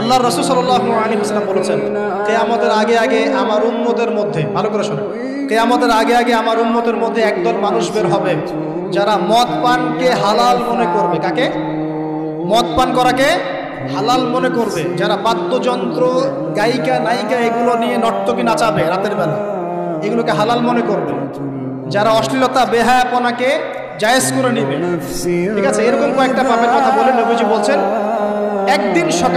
আল্লাহ রসুল সাল্লাহ আলী হাসলাম বলেছেন, কেয়ামতের আগে আগে আমার উম্মতের মধ্যে ভালো করে শোনো কেয়ামতের আগে আগে আমার উম্মতের মধ্যে একদল মানুষ বের হবে, যারা মদ পানকে হালাল মনে করবে। কাকে? মদ পান করাকে হালাল মনে করবে, যারা বাদ্যযন্ত্র, গায়িকা, নায়িকা এগুলো নিয়ে নর্তকী নাচাবে রাতের বেলা, এগুলোকে হালাল মনে করবে। যারা অশ্লীলতা, বেহায়াপনাকে জায়েজ করে নিবে। ঠিক আছে, এরকম কয়েকটা পাপের কথা বলে নবীজি বলছেন একদিন